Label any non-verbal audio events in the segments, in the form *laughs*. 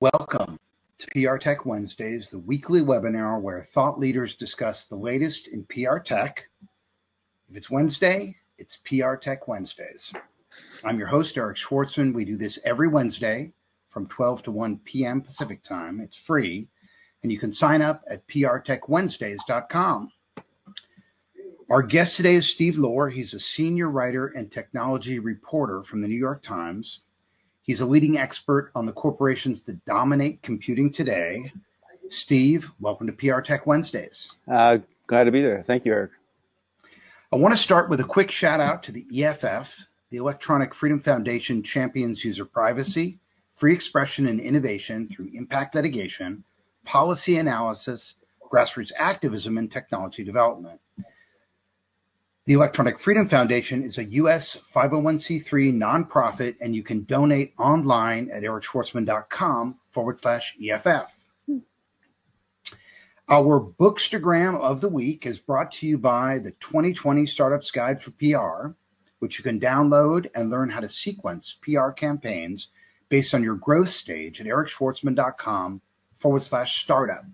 Welcome to PR Tech Wednesdays, the weekly webinar where thought leaders discuss the latest in PR tech. If it's Wednesday, it's PR Tech Wednesdays. I'm your host, Eric Schwartzman. We do this every Wednesday from 12 to 1 p.m. Pacific time. It's free, and you can sign up at prtechwednesdays.com. Our guest today is Steve Lohr. He's a senior writer and technology reporter from the New York Times. He's a leading expert on the corporations that dominate computing today. Steve, welcome to PR Tech Wednesdays. Uh, glad to be there. Thank you, Eric. I want to start with a quick shout out to the EFF. The Electronic Freedom Foundation champions user privacy, free expression, and innovation through impact litigation, policy analysis, grassroots activism, and technology development. The Electronic Freedom Foundation is a U.S. 501c3 nonprofit, and you can donate online at ericschwartzman.com forward slash EFF. Our Bookstagram of the Week is brought to you by the 2020 Startups Guide for PR, which you can download and learn how to sequence PR campaigns based on your growth stage at ericschwartzman.com forward slash startup.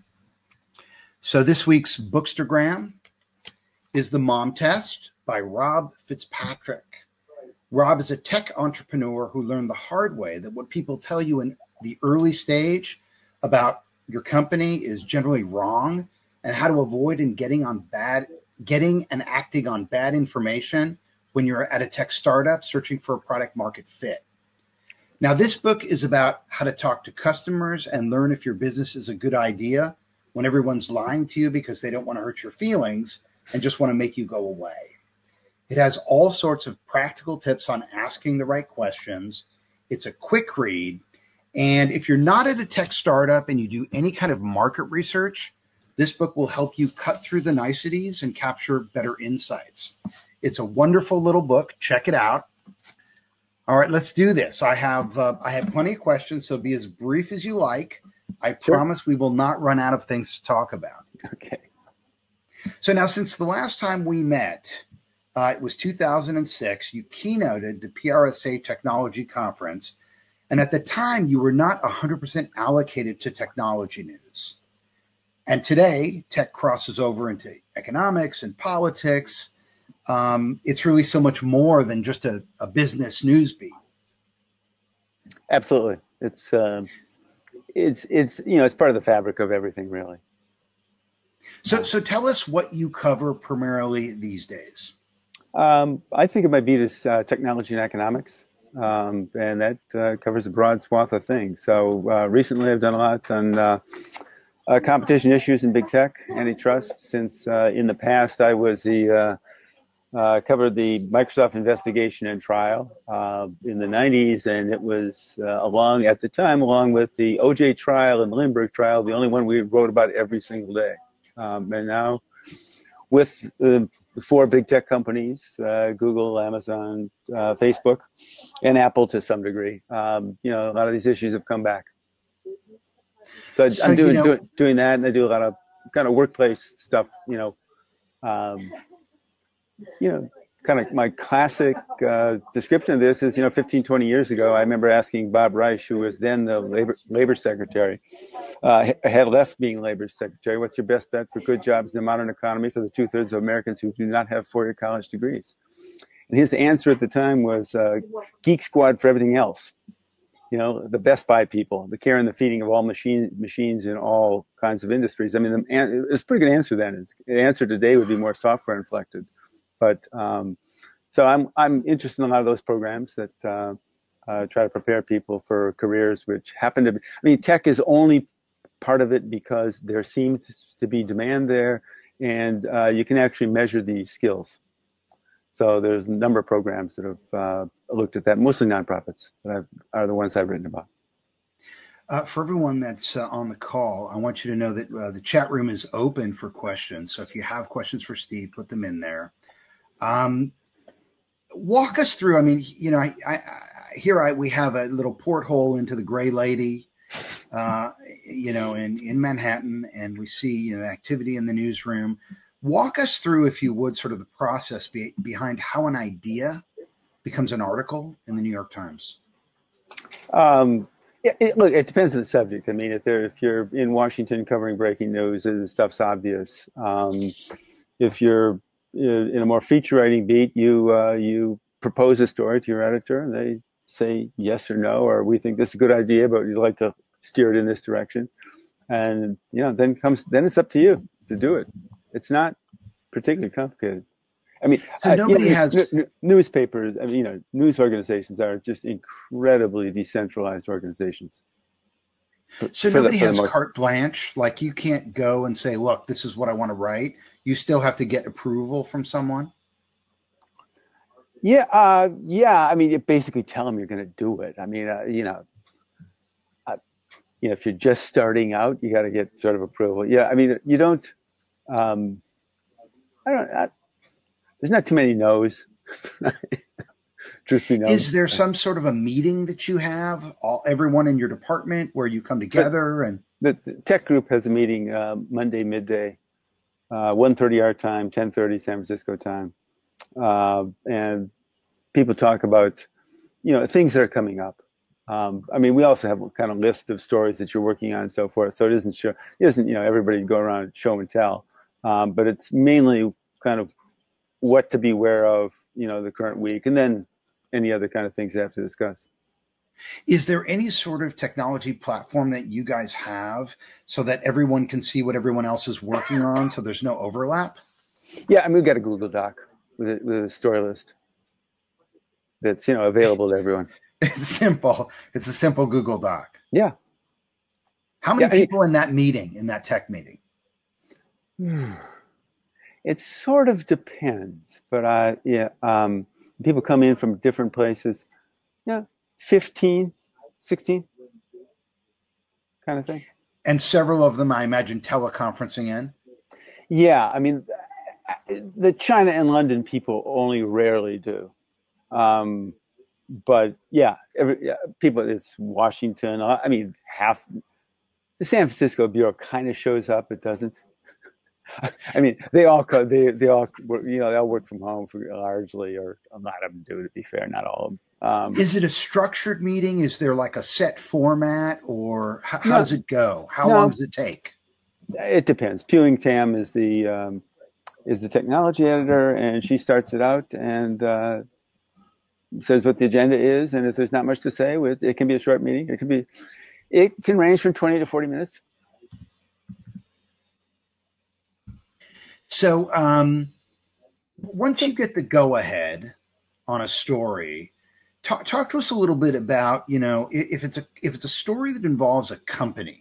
So this week's Bookstagram is The Mom Test by Rob Fitzpatrick. Rob is a tech entrepreneur who learned the hard way that what people tell you in the early stage about your company is generally wrong and how to avoid and getting on bad getting and acting on bad information when you're at a tech startup searching for a product market fit. Now, this book is about how to talk to customers and learn if your business is a good idea when everyone's lying to you because they don't want to hurt your feelings and just want to make you go away. It has all sorts of practical tips on asking the right questions. It's a quick read. And if you're not at a tech startup and you do any kind of market research, this book will help you cut through the niceties and capture better insights. It's a wonderful little book. Check it out. All right, let's do this. I have uh, I have plenty of questions, so be as brief as you like. I sure. promise we will not run out of things to talk about. Okay. So now, since the last time we met, uh, it was 2006, you keynoted the PRSA Technology Conference. And at the time, you were not 100% allocated to technology news. And today, tech crosses over into economics and politics. Um, it's really so much more than just a, a business news beat. Absolutely, it's uh, it's it's you know it's part of the fabric of everything, really. So, so tell us what you cover primarily these days. Um, I think of my beat as uh, technology and economics, um, and that uh, covers a broad swath of things. So uh, recently, I've done a lot on uh, uh, competition issues in big tech, antitrust. Since uh, in the past, I was the covered the Microsoft investigation and trial in the 90s, and it was along at the time, along with the OJ trial and the Lindbergh trial, the only one we wrote about every single day. Um, and now, with the four big tech companies uh, Google, Amazon, uh, Facebook, and Apple to some degree, um, you know, a lot of these issues have come back. So, so I'm doing, you know, doing, doing that, and I do a lot of kind of workplace stuff, you know. Um, you know, kind of my classic uh, description of this is, you know, 15, 20 years ago, I remember asking Bob Reich, who was then the labor, labor secretary, uh, had left being labor secretary, what's your best bet for good jobs in the modern economy for the two thirds of Americans who do not have four year college degrees? And his answer at the time was uh, Geek Squad for everything else. You know, the Best Buy people, the care and the feeding of all machine, machines in all kinds of industries. I mean, the, it's a pretty good answer then. the answer today would be more software inflected. But um, so I'm I'm interested in a lot of those programs that uh, uh, try to prepare people for careers which happen to be. I mean, tech is only part of it because there seems to be demand there, and uh, you can actually measure the skills. So there's a number of programs that have uh, looked at that, mostly nonprofits that I've, are the ones I've written about. Uh, for everyone that's uh, on the call, I want you to know that uh, the chat room is open for questions. So if you have questions for Steve, put them in there. Um, walk us through. I mean, you know, I, I, I here I we have a little porthole into the Gray Lady, uh, you know, in in Manhattan, and we see you know, activity in the newsroom. Walk us through, if you would, sort of the process be, behind how an idea becomes an article in the New York Times. Um, Yeah, it, look, it depends on the subject. I mean, if if you're in Washington covering breaking news, the stuff's obvious. Um, if you're in a more feature writing beat, you uh, you propose a story to your editor, and they say yes or no, or we think this is a good idea, but you'd like to steer it in this direction, and you know, then comes then it's up to you to do it. It's not particularly complicated. I mean, so nobody you know, has newspapers. I mean, you know, news organizations are just incredibly decentralized organizations. So nobody the, has carte blanche. Like you can't go and say, "Look, this is what I want to write." You still have to get approval from someone. Yeah, uh, yeah. I mean, you basically tell them you're going to do it. I mean, uh, you know, uh, you know, if you're just starting out, you got to get sort of approval. Yeah, I mean, you don't. Um, I don't. I, there's not too many no's. *laughs* Truth be known. Is there some sort of a meeting that you have, all everyone in your department, where you come together and the, the tech group has a meeting uh, Monday midday, uh, 1.30 our time, 10.30 San Francisco time, uh, and people talk about, you know, things that are coming up. Um, I mean, we also have a kind of list of stories that you're working on and so forth. So it isn't sure, it isn't, you know, everybody go around show and tell. Um, but it's mainly kind of what to be aware of, you know, the current week, and then any other kind of things you have to discuss. Is there any sort of technology platform that you guys have so that everyone can see what everyone else is working on, so there's no overlap? Yeah, I mean, we've got a Google Doc with a, with a story list that's you know available to everyone. *laughs* It's simple. It's a simple Google Doc. Yeah. How many yeah, people I, in that meeting, in that tech meeting? It sort of depends, but I yeah, um, people come in from different places. Yeah, 15, 16 kind of thing. And several of them, I imagine, teleconferencing in. Yeah, I mean, the China and London people only rarely do. Um, but yeah, every, yeah, people, it's Washington. I mean, half the San Francisco bureau kind of shows up. It doesn't. I mean, they all they they all you know they all work from home for largely, or a lot of them do. To be fair, not all of them. Um, is it a structured meeting? Is there like a set format, or how, how does it go? How no, long does it take? It depends. Pui-Wing Tam is the um, is the technology editor, and she starts it out and uh, says what the agenda is. And if there's not much to say, with it can be a short meeting. It can be, it can range from twenty to forty minutes. So um, once you get the go ahead on a story, talk talk to us a little bit about you know if it's a if it's a story that involves a company.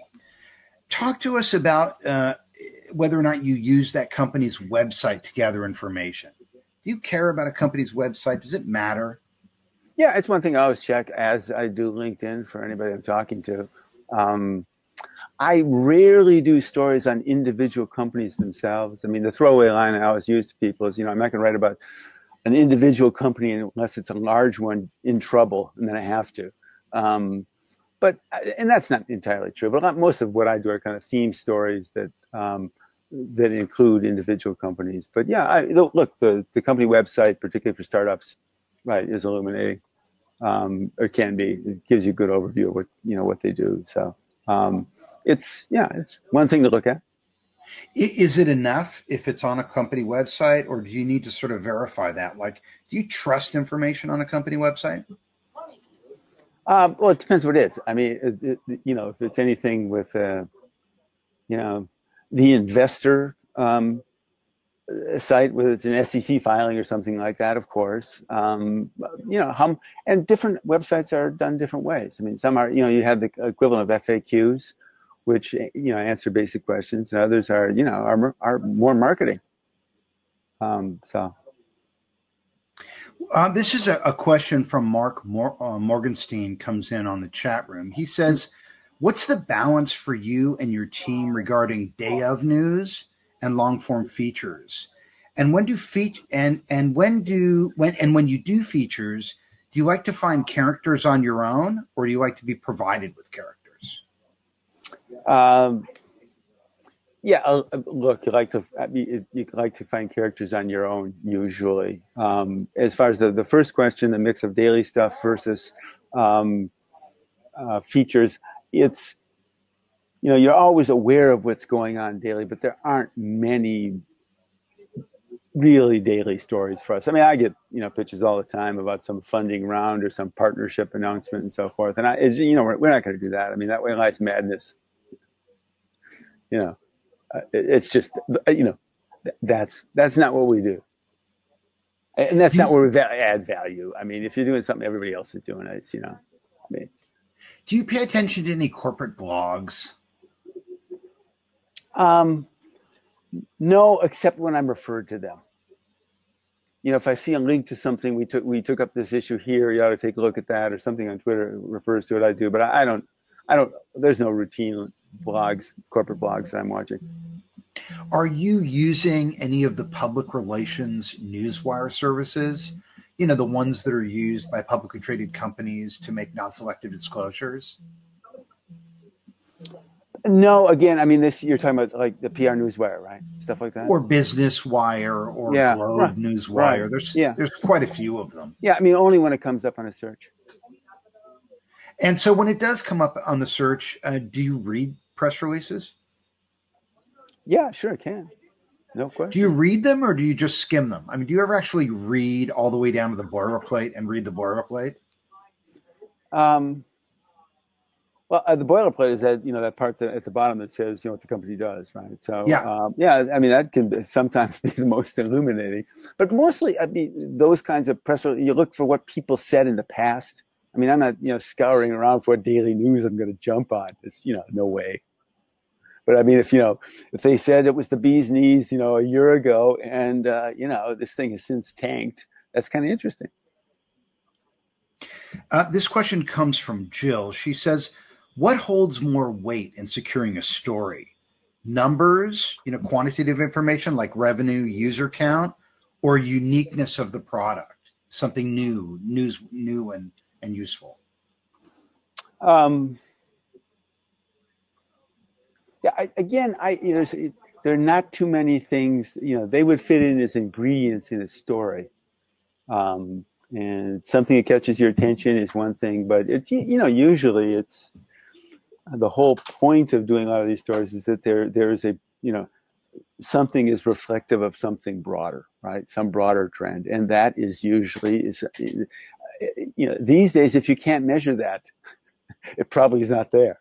Talk to us about uh, whether or not you use that company's website to gather information. Do you care about a company's website? Does it matter? Yeah, it's one thing I always check as I do LinkedIn for anybody I'm talking to. Um, I rarely do stories on individual companies themselves. I mean, the throwaway line I always use to people is, you know, I'm not going to write about an individual company unless it's a large one in trouble, and then I have to. Um, but and that's not entirely true. But most of what I do are kind of theme stories that um, that include individual companies. But yeah, I, look, the the company website, particularly for startups, right, is illuminating. Um, or can be. It gives you a good overview of what you know what they do. So um, it's yeah, it's one thing to look at. Is it enough if it's on a company website, or do you need to sort of verify that? Like, do you trust information on a company website? Um, well, it depends what it is. I mean, it, it, you know, if it's anything with, uh, you know, the investor um, site, whether it's an SEC filing or something like that, of course, um, you know, hum, and different websites are done different ways. I mean, some are, you know, you have the equivalent of FAQs, which you know answer basic questions, and others are, you know, are, are more marketing. Um, so uh, this is a, a, question from Mark Mor- uh, Morgenstein comes in on the chat room. He says, "What's the balance for you and your team regarding day of news and long form features? And when do feat and and when do when and when you do features, do you like to find characters on your own, or do you like to be provided with characters?" Um, yeah, uh, uh, look, you like to you, you like to find characters on your own usually. Um, as far as the, the first question, the mix of daily stuff versus um, uh, features. It's you know you're always aware of what's going on daily, but there aren't many really daily stories for us. I mean, I get you know pitches all the time about some funding round or some partnership announcement and so forth, and I, you know, we're, we're not going to do that. I mean, that way lies madness. You know, uh, it's just you know, that's that's not what we do, and that's not where we add value. I mean, if you're doing something everybody else is doing, it's you know, I mean. Do you pay attention to any corporate blogs? Um, no, except when I'm referred to them. You know, if I see a link to something, we took we took up this issue here. You ought to take a look at that, or something on Twitter refers to it. I do, but I, I don't. I don't. There's no routine blogs, corporate blogs that I'm watching. Are you using any of the public relations newswire services? You know, the ones that are used by publicly traded companies to make non-selective disclosures. No, again, I mean this. You're talking about like the PR Newswire, right? Stuff like that, or Business Wire, or yeah, Globe right, Newswire. Right. There's yeah. there's quite a few of them. Yeah, I mean only when it comes up on a search. And so when it does come up on the search, uh, do you read press releases? Yeah, sure, I can. No question. Do you read them or do you just skim them? I mean, do you ever actually read all the way down to the boilerplate and read the boilerplate? Um, well, uh, the boilerplate is that you know that part that, at the bottom that says you know what the company does, right? So yeah, um, yeah. I mean that can sometimes *laughs* be the most illuminating, but mostly, I mean, those kinds of press. You look for what people said in the past. I mean, I'm not you know scouring around for daily news I'm going to jump on. It's you know no way. But I mean, if you know, if they said it was the bee's knees, you know, a year ago, and uh, you know this thing has since tanked, that's kind of interesting. Uh, this question comes from Jill. She says, what holds more weight in securing a story? Numbers, you know, quantitative information like revenue, user count, or uniqueness of the product, something new, news, new and and useful. Um, yeah, I, again, I you know, there are not too many things. You know, they would fit in as ingredients in a story. Um, and something that catches your attention is one thing, but it's you know usually it's the whole point of doing a lot of these stories is that there there is a you know something is reflective of something broader right some broader trend and that is usually is you know these days if you can't measure that *laughs* it probably is not there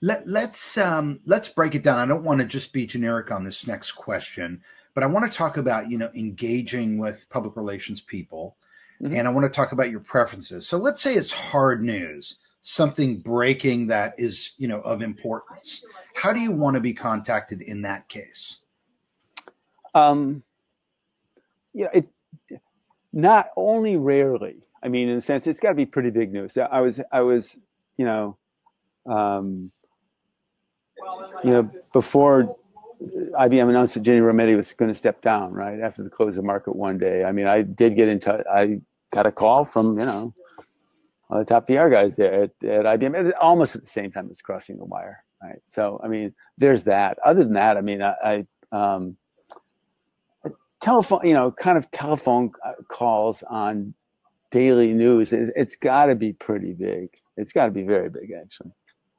Let, let's um, let's break it down. I don't want to just be generic on this next question but i want to talk about you know engaging with public relations people mm-hmm. and i want to talk about your preferences. So let's say it's hard news something breaking that is you know of importance. How do you want to be contacted in that case? Um you know it not only rarely. I mean in a sense it's got to be pretty big news. I was i was you know um you know before IBM announced that Ginni Rometty was going to step down right after the close of market one day. I mean, I did get in touch. I got a call from you know uh, the top PR guys there at, at IBM, almost at the same time as crossing the wire, right? So, I mean, there's that. Other than that, I mean, I, I um, telephone, you know, kind of telephone uh, calls on daily news. It, has got to be pretty big. It's got to be very big, actually.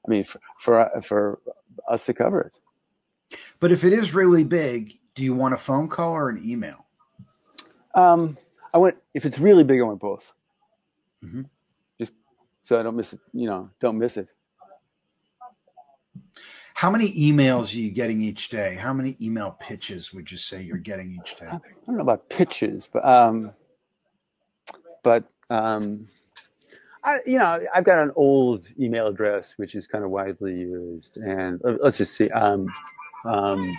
I mean, for, for for us to cover it. But if it is really big, do you want a phone call or an email? Um, I want if it's really big, I want both. Mm-hmm so I don't miss it. You know, don't miss it. How many emails are you getting each day? How many email pitches would you say you're getting each day? I don't know about pitches, but um, but um, I, you know, I've got an old email address which is kind of widely used, and let's just see. Um, um,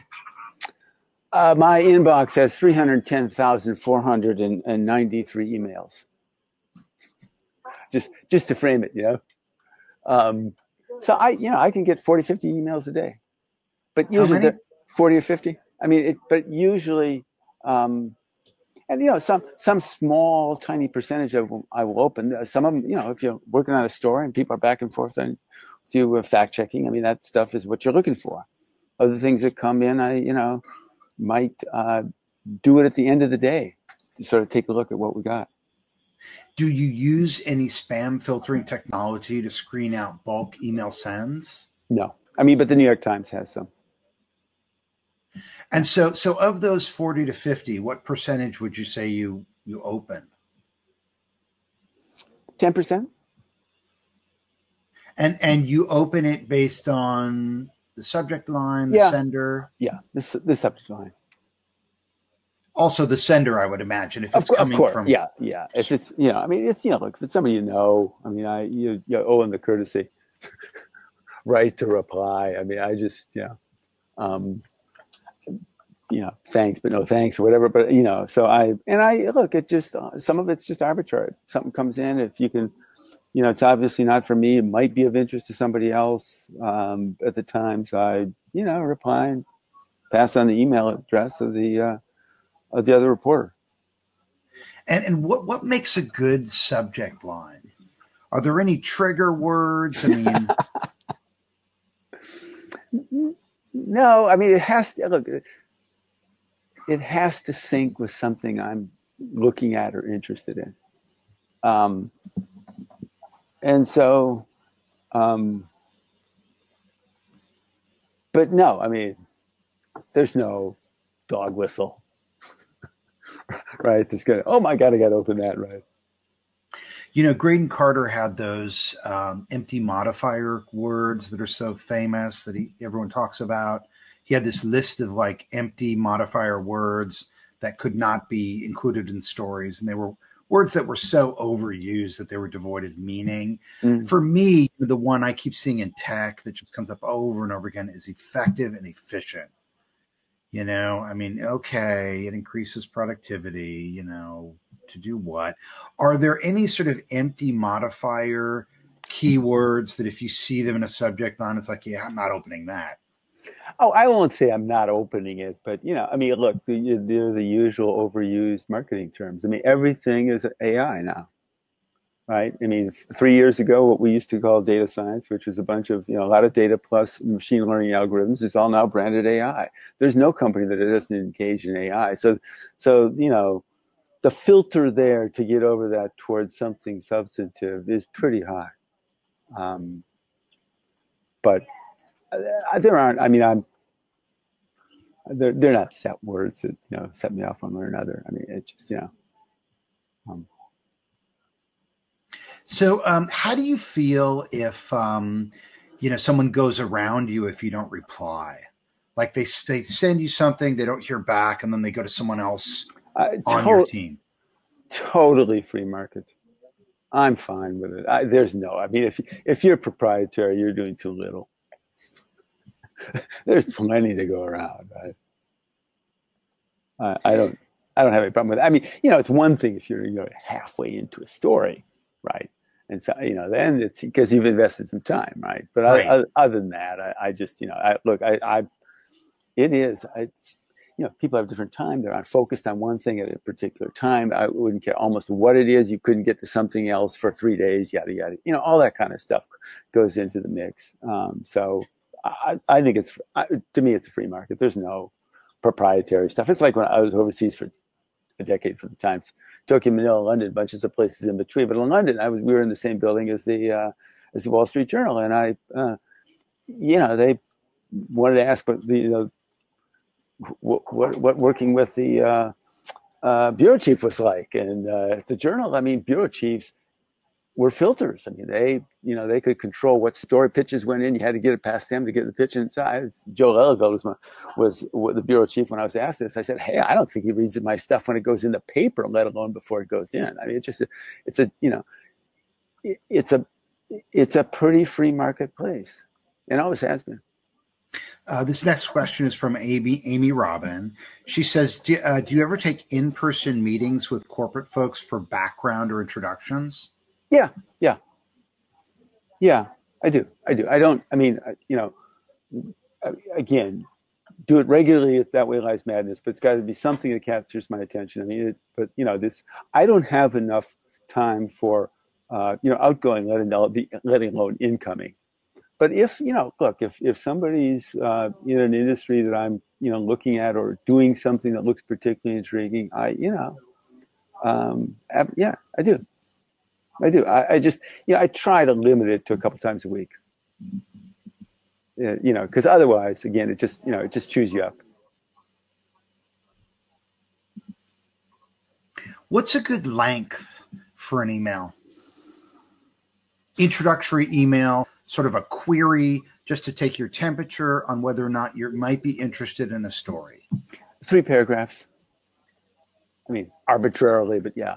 uh, my inbox has three hundred ten thousand four hundred and ninety three emails just just to frame it, you know. Um, so I, you know, I can get 40, 50 emails a day, but usually 40 or 50. I mean, it, but usually, um, and you know, some some small, tiny percentage of them I will open. Uh, some of them, you know, if you're working on a story and people are back and forth and do fact checking, I mean, that stuff is what you're looking for. Other things that come in, I, you know, might uh, do it at the end of the day to sort of take a look at what we got Do you use any spam filtering technology to screen out bulk email sends? No, I mean, but the New York Times has some. And so, so of those forty to fifty, what percentage would you say you you open? Ten percent. And and you open it based on the subject line, the Yeah. sender, Yeah, this the subject line. also the sender. I would imagine if it's of coming course, from yeah, yeah. If it's you know, I mean, it's you know, look, if it's somebody you know, I mean, I you you owe them the courtesy, *laughs* right, to reply. I mean, I just you know, um, you know, thanks, but no thanks or whatever. But you know, so I and I look, it just uh, some of it's just arbitrary. Something comes in, if you can, you know, it's obviously not for me. It might be of interest to somebody else um, at the time. So I, you know, reply and pass on the email address of the uh, of the other reporter. And and what what makes a good subject line? Are there any trigger words? I mean, *laughs* No, I mean it has to look. It has to sync with something I'm looking at or interested in, um, and so, um, but no, I mean, there's no dog whistle, *laughs* right? That's gonna. Oh my god, I got to open that right. you know, Graydon Carter had those um, empty modifier words that are so famous that he everyone talks about. He had this list of like empty modifier words that could not be included in stories, and they were words that were so overused that they were devoid of meaning. Mm. For me, the one I keep seeing in tech that just comes up over and over again is effective and efficient. You know, I mean, okay, it increases productivity, you know, to do what? Are there any sort of empty modifier keywords that if you see them in a subject line, it's like, yeah, I'm not opening that. Oh, I won't say I'm not opening it, but you know, I mean, look, they're the usual overused marketing terms. I mean, everything is AI now, right? I mean, three years ago, what we used to call data science, which was a bunch of you know a lot of data plus machine learning algorithms, is all now branded AI. There's no company that doesn't engage in AI. So, so you know, the filter there to get over that towards something substantive is pretty high. Um, but there aren't. I mean, I'm. They're they're not set words that you know set me off one way or another. I mean, it just you know. Um, So, um, how do you feel if, um, you know, someone goes around you if you don't reply? Like they, they send you something, they don't hear back, and then they go to someone else I, on to- your team. totally free market. I'm fine with it. I, there's no. I mean, if if you're proprietary, you're doing too little. *laughs* there's plenty to go around, right? I, I don't. I don't have any problem with it. I mean, you know, it's one thing if you're you know halfway into a story, right? And so you know, then it's because you've invested some time, right? But Right. Other, other than that, I, I just you know, I look, I, I it is. It's you know, people have different time. They're not focused on one thing at a particular time. I wouldn't care almost what it is. You couldn't get to something else for three days, yada yada. You know, all that kind of stuff goes into the mix. Um, so I, I think it's I, to me, it's a free market. There's no proprietary stuff. It's like when I was overseas for a decade for the Times, Tokyo, Manila, London, bunches of places in between. But in London, I was we were in the same building as the uh, as the Wall Street Journal, and I, uh, you know, they wanted to ask what the you know what what, what working with the uh, uh, bureau chief was like, and uh, the journal. I mean, bureau chiefs were filters. I mean, they you know they could control what story pitches went in. You had to get it past them to get the pitch inside. Joe Lelyveld was, my, was the bureau chief when I was asked this. I said, "Hey, I don't think he reads my stuff when it goes in the paper, let alone before it goes in." I mean, it's just a, it's a you know, it, it's a it's a pretty free marketplace, and always has been. Uh, this next question is from Amy, Amy Robin. She says, do, uh, do you ever take in person meetings with corporate folks for background or introductions? Yeah, yeah, yeah. I do. I do. I don't. I mean, you know, again, do it regularly. If that way lies madness, but it's got to be something that captures my attention. I mean, it, but you know, this. I don't have enough time for, uh, you know, outgoing, letting alone, letting alone incoming. But if you know, look, if if somebody's uh, in an industry that I'm, you know, looking at or doing something that looks particularly intriguing, I, you know, um, yeah, I do. I do. I, I just, you know, I try to limit it to a couple times a week. You know, because otherwise, again, it just, you know, it just chews you up. What's a good length for an email? Introductory email, sort of a query just to take your temperature on whether or not you might be interested in a story. Three paragraphs. I mean, arbitrarily, but yeah.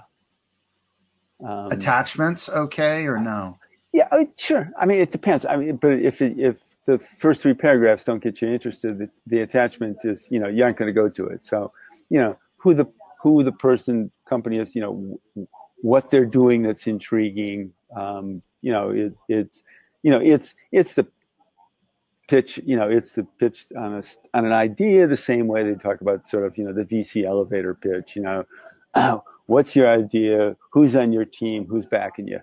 Um, Attachments, okay or no? Yeah, uh, sure. I mean, it depends. I mean, but if it, if the first three paragraphs don't get you interested, the, the attachment is you know you aren't going to go to it. So you know who the who the person company is, you know what they're doing that's intriguing. Um, you know, it, it's you know it's it's the pitch. You know, it's the pitch on a on an idea the same way they talk about sort of you know the VC elevator pitch. You know, *clears throat* what's your idea? Who's on your team? Who's backing you?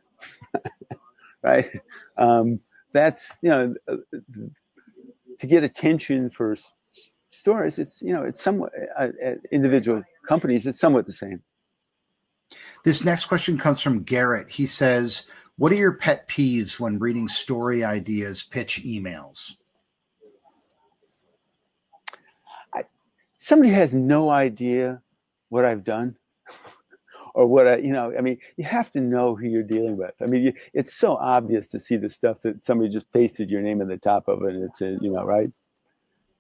*laughs* right? Um, that's you know to get attention for stores. It's you know it's somewhat uh, uh, individual companies. It's somewhat the same. This next question comes from Garrett. He says, "What are your pet peeves when reading story ideas pitch emails?" I, somebody has no idea what I've done *laughs* or what I, you know, I mean, you have to know who you're dealing with. I mean, you, it's so obvious to see the stuff that somebody just pasted your name at the top of it, and it's a, you know, right?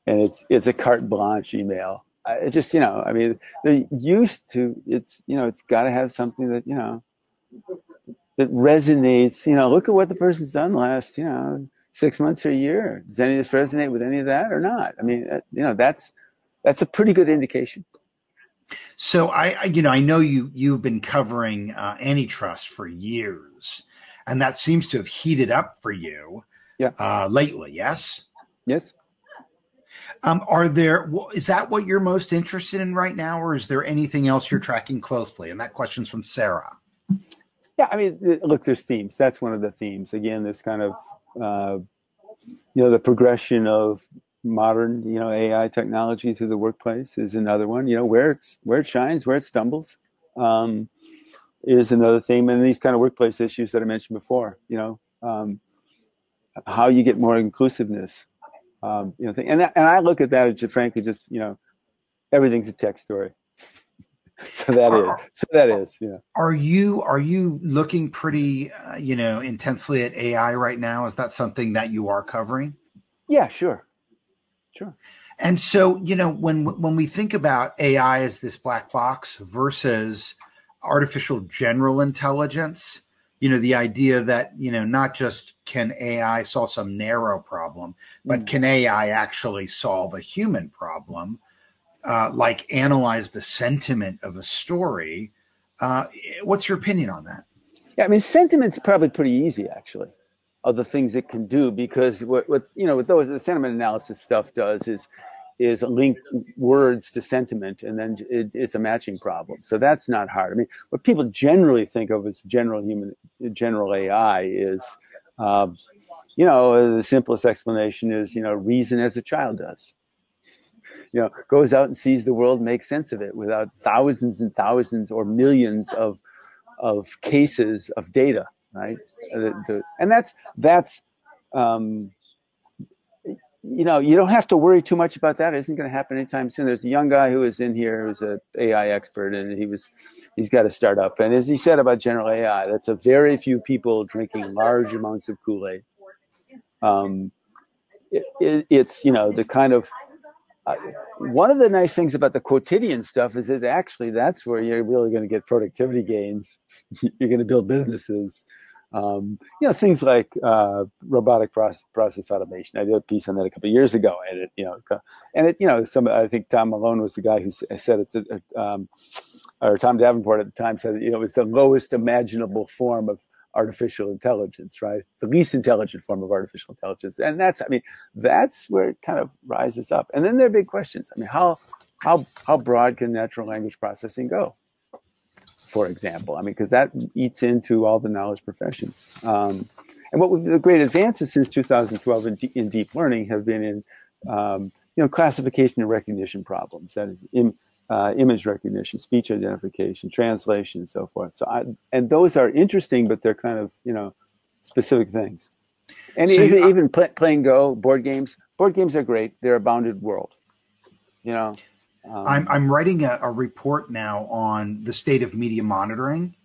And it's it's a carte blanche email. It's just, you know, I mean, they're used to it's, you know, it's got to have something that, you know, that resonates. You know, look at what the person's done last, you know, six months or a year. Does any of this resonate with any of that or not? I mean, you know, that's that's a pretty good indication. So I, I, you know, I know you you've been covering uh, antitrust for years, and that seems to have heated up for you. Yeah. Uh, lately, yes. Yes. Um, are there is that what you're most interested in right now, or is there anything else you're tracking closely? And that question's from Sarah. Yeah, I mean, look, there's themes. That's one of the themes. Again, this kind of uh, you know the progression of modern, you know, AI technology to the workplace is another one. You know, where it's where it shines, where it stumbles, um, is another theme. And these kind of workplace issues that I mentioned before. You know, um, how you get more inclusiveness. Um, you know, thing. and that, and I look at that as just, frankly just you know, everything's a tech story. *laughs* so that is so that is yeah are you are you looking pretty uh, you know intensely at ai right now is that something that you are covering yeah sure Sure. And so, you know, when when we think about AI as this black box versus artificial general intelligence, you know, the idea that, you know, not just can AI solve some narrow problem, but mm. can AI actually solve a human problem, uh, like analyze the sentiment of a story? Uh, what's your opinion on that? Yeah, I mean, sentiment's probably pretty easy, actually of the things it can do because what, what you know what those the sentiment analysis stuff does is is link words to sentiment and then it, it's a matching problem. So that's not hard. I mean what people generally think of as general human general ai is um, you know the simplest explanation is you know reason as a child does. You know goes out and sees the world makes sense of it without thousands and thousands or millions of of cases of data right? And that's that's um, you know you don't have to worry too much about that. It isn't going to happen anytime soon. There's a young guy who is in here who's an AI expert, and he was he's got a startup. And as he said about general AI, that's a very few people drinking large amounts of Kool Aid. Um, it, it, it's you know the kind of uh, one of the nice things about the quotidian stuff is that actually that's where you're really going to get productivity gains. *laughs* you're going to build businesses. Um, you know, things like uh, robotic process, process automation. I did a piece on that a couple years ago, and it, you know, and it, you know, some I think Tom Malone was the guy who said it, uh, um, or Tom Davenport at the time said, you know, it's the lowest imaginable form of artificial intelligence, right? The least intelligent form of artificial intelligence. And that's, I mean, that's where it kind of rises up. And then there are big questions. I mean, how, how, how broad can natural language processing go? For example, I mean, because that eats into all the knowledge professions. Um, and what the great advances since 2012 in, d- in deep learning have been in, um, you know, classification and recognition problems. That in, uh, image recognition, speech identification, translation, and so forth. So, I, and those are interesting, but they're kind of you know specific things. And so even, you, even play, playing Go, board games. Board games are great. They're a bounded world. You know, um, I'm I'm writing a, a report now on the state of media monitoring,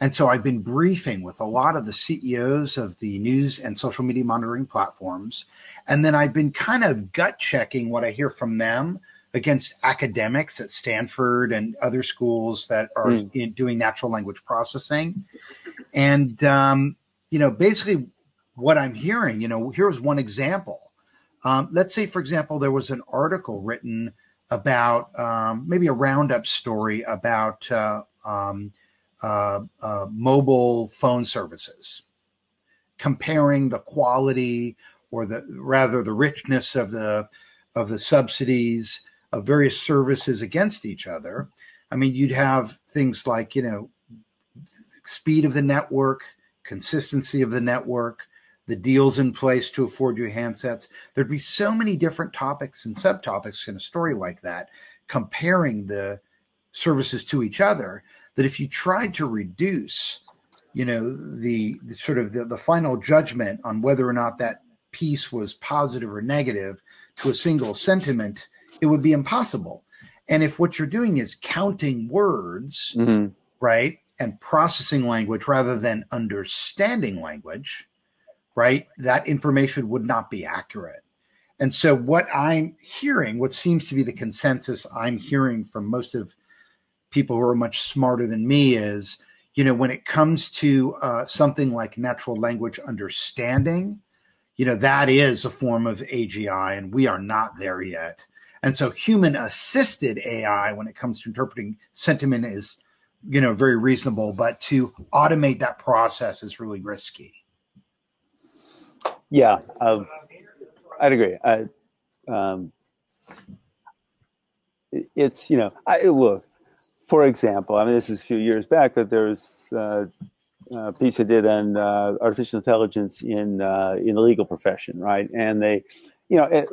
and so I've been briefing with a lot of the CEOs of the news and social media monitoring platforms. And then I've been kind of gut checking what I hear from them against academics at Stanford and other schools that are mm. in, doing natural language processing. And, um, you know, basically what I'm hearing, you know, here's one example. Um, let's say, for example, there was an article written about um, maybe a roundup story about uh, um, uh, uh, mobile phone services, comparing the quality or the rather the richness of the of the subsidies of various services against each other. I mean, you'd have things like you know speed of the network, consistency of the network, the deals in place to afford you handsets. There'd be so many different topics and subtopics in a story like that, comparing the services to each other that if you tried to reduce, you know, the, the sort of the, the final judgment on whether or not that piece was positive or negative to a single sentiment, it would be impossible. And if what you're doing is counting words, mm-hmm. right, and processing language rather than understanding language, right, that information would not be accurate. And so, what I'm hearing, what seems to be the consensus I'm hearing from most of people who are much smarter than me is you know when it comes to uh, something like natural language understanding you know that is a form of agi and we are not there yet. And so human assisted ai when it comes to interpreting sentiment is you know very reasonable but to automate that process is really risky yeah um, i'd agree I, um, it's you know i look for example, I mean, this is a few years back, but there was uh, a piece I did on uh, artificial intelligence in uh, in the legal profession, right? And they, you know,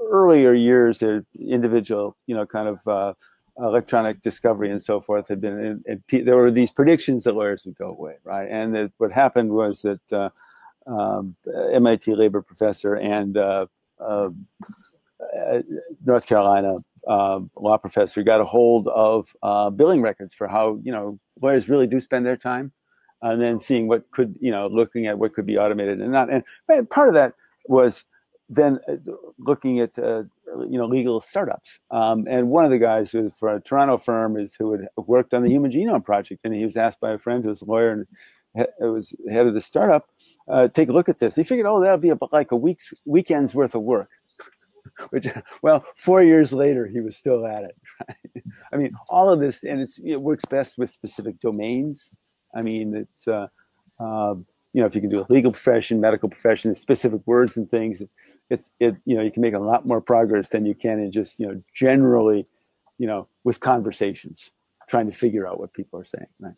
earlier years, the individual, you know, kind of uh, electronic discovery and so forth had been, and, and there were these predictions that lawyers would go away, right? And what happened was that uh, um, MIT labor professor and uh, North Carolina uh, law professor got a hold of uh, billing records for how you know lawyers really do spend their time, and then seeing what could you know looking at what could be automated and not. And part of that was then uh, looking at uh, you know legal startups. Um, and one of the guys who for a Toronto firm is who had worked on the Human Genome Project, and he was asked by a friend who was a lawyer and it was head of the startup, uh, take a look at this. He figured, oh, that'll be about like a week's weekend's worth of work. *laughs* which well four years later he was still at it *laughs* i mean all of this and it's it works best with specific domains i mean it's uh, uh, you know if you can do a legal profession medical profession specific words and things it's it you know you can make a lot more progress than you can in just you know generally you know with conversations trying to figure out what people are saying right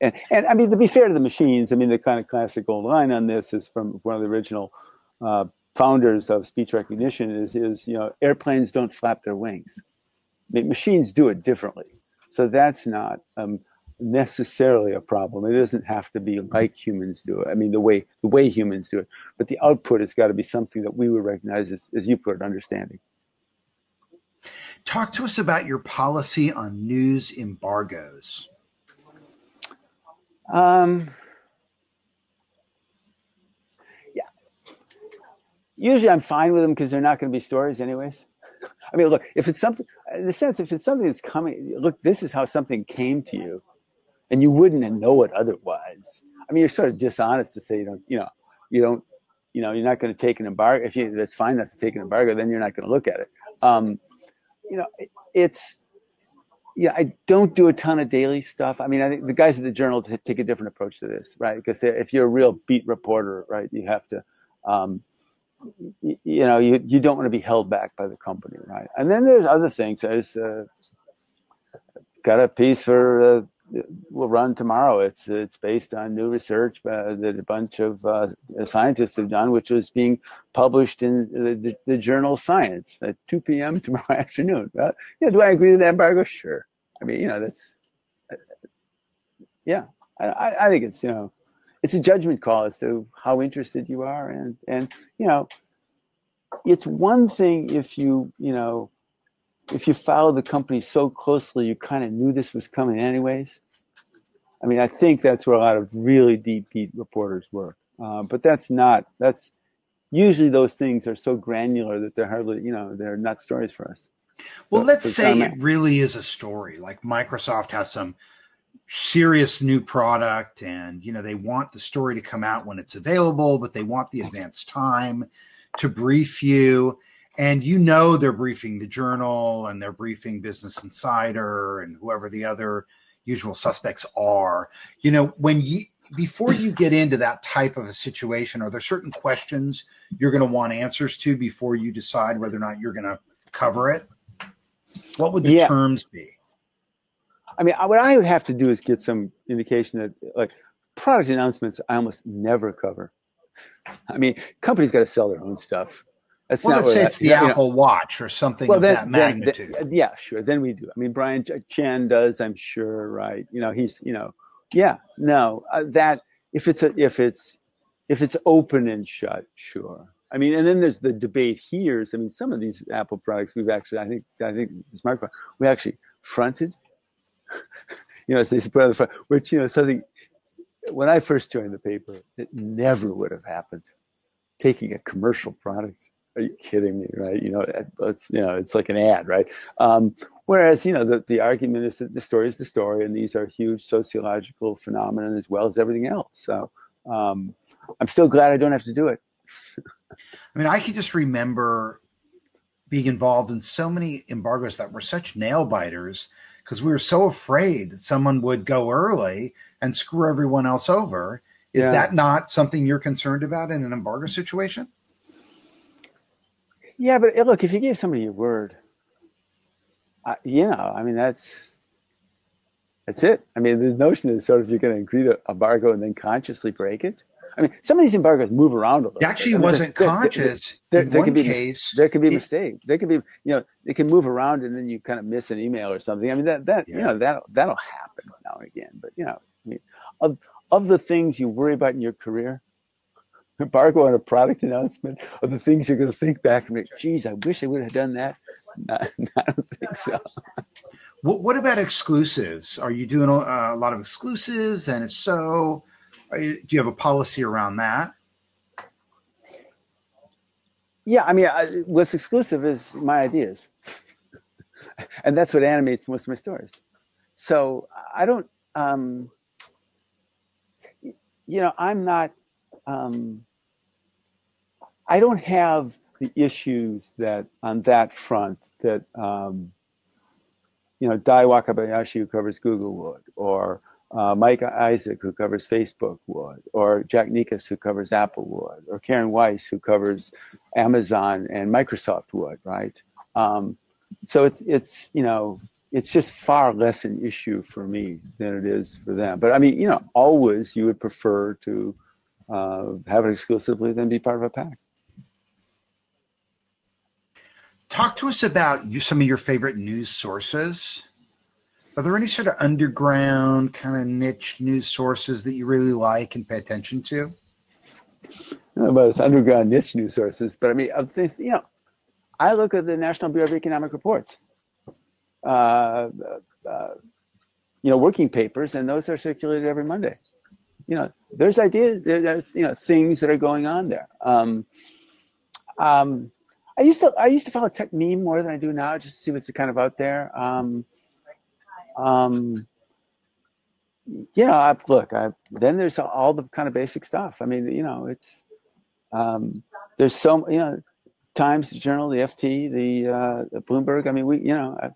and, and I mean, to be fair to the machines, I mean, the kind of classic old line on this is from one of the original uh, founders of speech recognition is, is you know airplanes don't flap their wings. Machines do it differently. So that's not um, necessarily a problem. It doesn't have to be like humans do it. I mean the way the way humans do it. But the output has got to be something that we would recognize as, as you put it understanding. Talk to us about your policy on news embargoes um, yeah. usually I'm fine with them because they're not going to be stories anyways. I mean, look, if it's something, in the sense, if it's something that's coming, look, this is how something came to you, and you wouldn't know it otherwise. I mean, you're sort of dishonest to say you don't, you know, you don't, you know, you're not going to take an embargo. If you, that's fine not to take an embargo, then you're not going to look at it. Um, you know, it, it's, yeah, I don't do a ton of daily stuff. I mean, I think the guys at the journal t- take a different approach to this, right? Because if you're a real beat reporter, right, you have to, um, you know, you, you don't want to be held back by the company, right? And then there's other things. There's uh, got a piece for uh, will run tomorrow. It's it's based on new research uh, that a bunch of uh, scientists have done, which was being published in the, the, the journal Science at 2 p.m. *laughs* tomorrow afternoon. Yeah, do I agree with the embargo? Sure. I mean, you know, that's yeah. I, I think it's you know, it's a judgment call as to how interested you are, and and you know, it's one thing if you you know if you follow the company so closely, you kind of knew this was coming anyways. I mean, I think that's where a lot of really deep beat reporters work. Uh, but that's not, that's usually those things are so granular that they're hardly, you know, they're not stories for us. Well, so, let's say it really is a story. Like Microsoft has some serious new product and, you know, they want the story to come out when it's available, but they want the advanced time to brief you and you know they're briefing the journal and they're briefing business insider and whoever the other usual suspects are you know when you before you get into that type of a situation are there certain questions you're going to want answers to before you decide whether or not you're going to cover it what would the yeah. terms be i mean what i would have to do is get some indication that like product announcements i almost never cover i mean companies got to sell their own stuff that's well, let's say it's the Apple know, Watch or something well, of then, that magnitude. Then, yeah, sure. Then we do. I mean, Brian Chen does, I'm sure, right? You know, he's, you know, yeah, no, uh, that if it's a, if it's if it's open and shut, sure. I mean, and then there's the debate here. I mean, some of these Apple products we've actually, I think, I think the smartphone we actually fronted. *laughs* you know, so they put on the front, which you know something. When I first joined the paper, it never would have happened. Taking a commercial product are you kidding me? Right? You know, it's you know, it's like an ad, right? Um, whereas you know, the, the argument is that the story is the story, and these are huge sociological phenomenon as well as everything else. So um, I'm still glad I don't have to do it. *laughs* I mean, I can just remember being involved in so many embargoes that were such nail biters because we were so afraid that someone would go early and screw everyone else over. Is yeah. that not something you're concerned about in an embargo situation? Yeah, but eh, look, if you give somebody your word, uh, you know, I mean, that's that's it. I mean, the notion is sort of you're going to agree to embargo and then consciously break it. I mean, some of these embargoes move around a little. It actually bit. wasn't there, conscious. There, there, there can be case, there could be a mistake. There could be, you know, it can move around and then you kind of miss an email or something. I mean, that that yeah. you know that that'll happen now and again. But you know, I mean, of of the things you worry about in your career, embargo on a product announcement of the things you're going to think back and make, geez, I wish I would have done that. *laughs* I don't think so. What, what about exclusives? Are you doing a, lot of exclusives? And if so, do you have a policy around that? Yeah, I mean, I, what's exclusive is my ideas. *laughs* and that's what animates most of my stories. So I don't, um, you know, I'm not um, I don't have the issues that on that front that um, you know Dai Wakabayashi who covers Google would, or uh, Mike Isaac who covers Facebook would, or Jack Nicas who covers Apple would, or Karen Weise who covers Amazon and Microsoft would, right? Um, so it's it's you know it's just far less an issue for me than it is for them. But I mean, you know, always you would prefer to uh, have it exclusively than be part of a pack. Talk to us about you, some of your favorite news sources. Are there any sort of underground kind of niche news sources that you really like and pay attention to? About underground niche news sources, but I mean, I think, you know, I look at the National Bureau of Economic Reports, uh, uh, you know, working papers, and those are circulated every Monday. You know, there's ideas, there's you know things that are going on there. Um, um, I used to I used to follow Techmeme more than I do now, just to see what's kind of out there. Um, um, you know, I, look, I, then there's all the kind of basic stuff. I mean, you know, it's um, there's so you know, Times, the Journal, the FT, the, uh, the Bloomberg. I mean, we you know, I,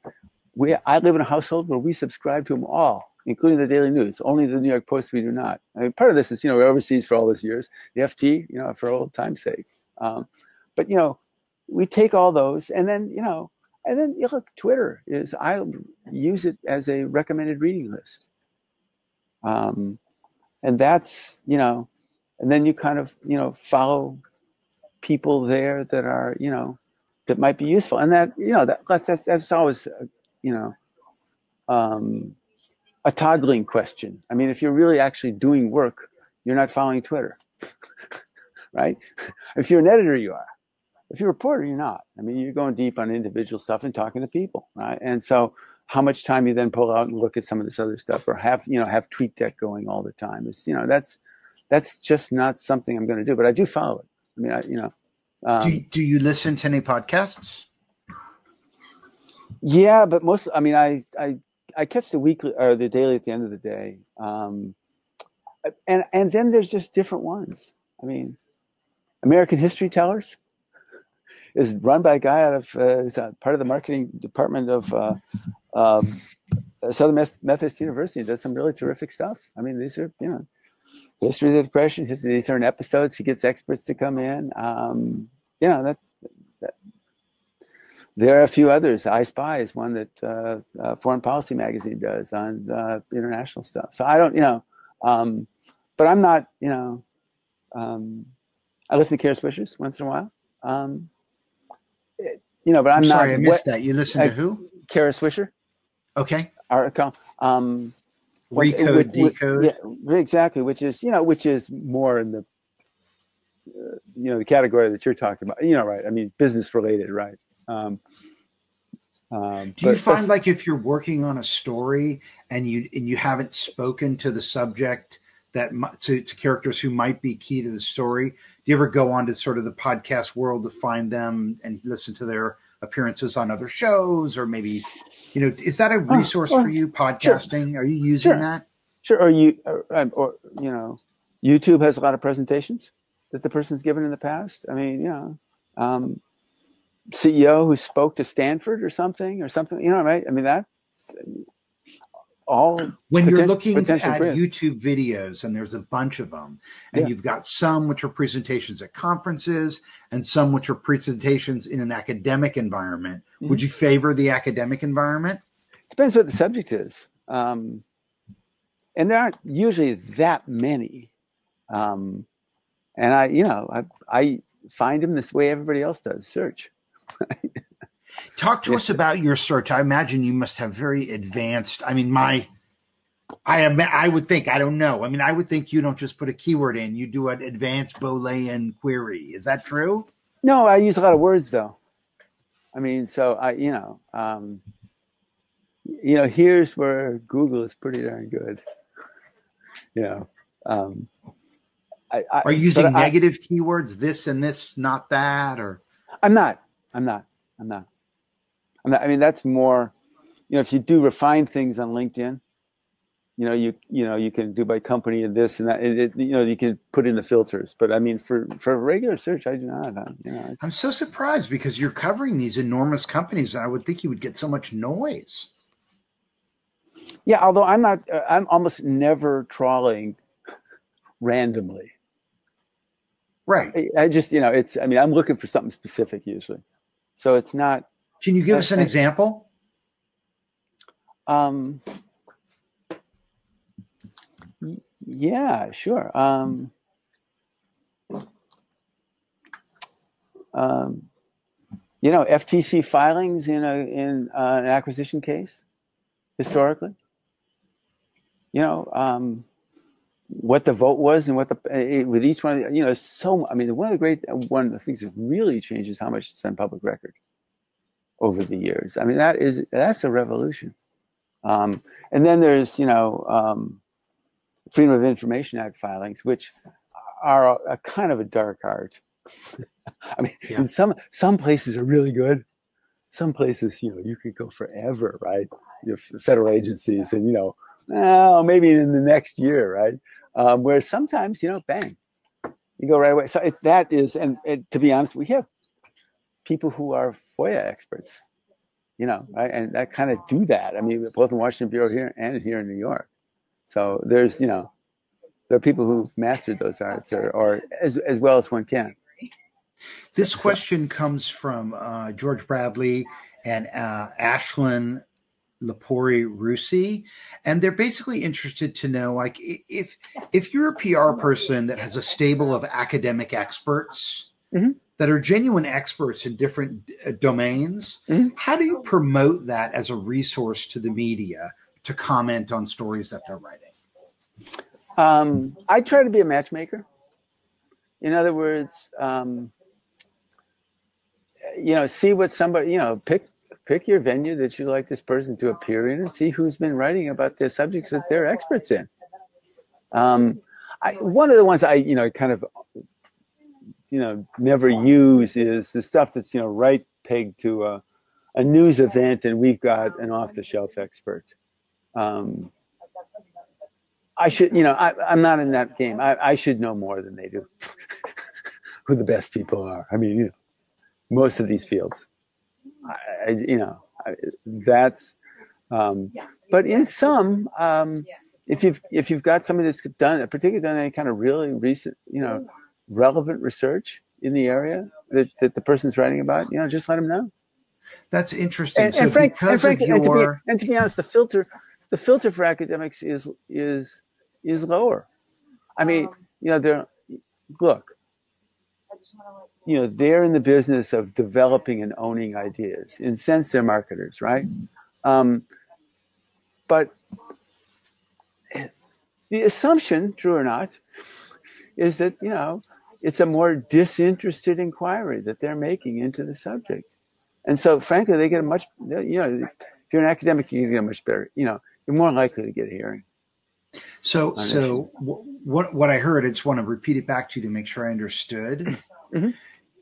we I live in a household where we subscribe to them all, including the Daily News. Only the New York Post we do not. I mean, part of this is you know we're overseas for all these years. The FT, you know, for old time's sake. Um, but you know, we take all those and then you know and then you look twitter is i use it as a recommended reading list um, and that's you know, and then you kind of you know follow people there that are you know that might be useful, and that you know that that's that's always uh, you know um, a toggling question. I mean, if you're really actually doing work, you're not following Twitter, *laughs* right? *laughs* If you're an editor, you are. If you're a reporter, you're not. I mean, you're going deep on individual stuff and talking to people, right? And so, how much time you then pull out and look at some of this other stuff, or have you know have TweetDeck going all the time is you know that's that's just not something I'm going to do. But I do follow it. I mean, I you know. Um, do, do you listen to any podcasts? Yeah, but most. I mean, I I I catch the weekly or the daily at the end of the day, um, and and then there's just different ones. I mean, American History Tellers is run by a guy out of uh, is part of the marketing department of uh, um, Southern Methodist University. Does some really terrific stuff. I mean, these are you know history of the depression. History, these are in episodes. He gets experts to come in. Um, you know that, that, There are a few others. I Spy is one that uh, uh, Foreign Policy Magazine does on uh, international stuff. So I don't, you know, um, but I'm not, you know. Um, I listen to Kara once in a while. Um, you know, but I'm, I'm sorry, not. I missed that. You listen to who? Kara Swisher. Okay. Um, Recode, which, decode. Yeah, exactly. Which is, you know, which is more in the, uh, you know, the category that you're talking about. You know, right? I mean, business related, right? Um, um, Do you find like if you're working on a story and you and you haven't spoken to the subject that to, to characters who might be key to the story, do you ever go on to sort of the podcast world to find them and listen to their appearances on other shows or maybe you know is that a resource or, for you podcasting? Sure. are you using sure. that? Sure. Or you or, um, or, you know youtube has a lot of presentations that the person's given in the past. I mean you know um, ceo who spoke to stanford or something or something you know right? I mean that all when you're looking at YouTube videos, and there's a bunch of them, and yeah. you've got some which are presentations at conferences and some which are presentations in an academic environment. Mm-hmm. Would you favor the academic environment? Depends what the subject is. Um, and there aren't usually that many. Um, and I, you know, I, I find them this way everybody else does search. *laughs* Talk to us about your search. I imagine you must have very advanced. I mean, my, I am. I would think. I don't know. I mean, I would think you don't just put a keyword in. You do an advanced Boolean query. Is that true? No, I use a lot of words though. I mean, so I, you know, um, you know, here's where Google is pretty darn good. *laughs* You know, um, I, I, are you using negative I, keywords? This and this, not that, or I'm not. I'm not. I'm not. I mean, that's more, you know, if you do refine things on LinkedIn, you know, you you know, you can do by company and this and that. It, it, you know, you can put in the filters. But I mean, for for regular search, I do not. You know, I'm so surprised because you're covering these enormous companies, and I would think you would get so much noise. Yeah, although I'm not, uh, I'm almost never trawling randomly. Right. I, I just, you know, it's. I mean, I'm looking for something specific usually, so it's not can you give us an example? Um, yeah, sure. Um, um, you know, FTC filings in a in uh, an acquisition case historically. You know, um, what the vote was and what the uh, with each one. Of The, you know, so I mean, one of the great one of the things that really changes how much it's on public record over the years. I mean, that is that's a revolution. Um, and then there's you know um, Freedom of Information Act filings, which are a, a kind of a dark art. *laughs* I mean, yeah. in some some places are really good. Some places, you know, you could go forever, right? Your federal agencies, and you know, well, maybe in the next year, right? Um, where sometimes, you know, bang, you go right away. So if that is, and, and to be honest, we have people who are FOIA experts, you know, right? and that kind of do that. I mean, both in Washington Bureau here and here in New York. So there's, you know, there are people who've mastered those arts, or, or as as well as one can. This question comes from uh, George Bradley and uh, Ashlyn Lepori Rusi, and they're basically interested to know, like, if if you're a PR person that has a stable of academic experts mm-hmm. That are genuine experts in different uh, domains, mm-hmm. how do you promote that as a resource to the media to comment on stories that they're writing? Um, I try to be a matchmaker. In other words, um, you know, see what somebody, you know, pick pick your venue that you like this person to appear in and see who's been writing about the subjects that they're experts in. Um, I, one of the ones I, you know, kind of, you know, never use is the stuff that's, you know, right pegged to a, a news event and we've got an off the shelf expert. Um, I should, you know, I, am not in that game. I, I, should know more than they do. *laughs* Who the best people are. I mean, you know, most of these fields. I, you know, that's. Um, but in some, um, if you've if you've got somebody that's done, particularly done any kind of really recent, you know, relevant research in the area that, that the person's writing about, you know, just let them know. That's interesting. And, so and, frank, and, frankly, your... and, to be, and to be honest, the filter the filter for academics is is is lower. I mean, you know, they're look, you know, they're in the business of developing and owning ideas. In sense, they're marketers, right? Um, but the assumption, true or not, is that you know it's a more disinterested inquiry that they're making into the subject, and so frankly, they get a much you know if you're an academic, you get a much better you know you're more likely to get a hearing. So, so what what I heard, I just want to repeat it back to you to make sure I understood. *clears throat* Mm-hmm.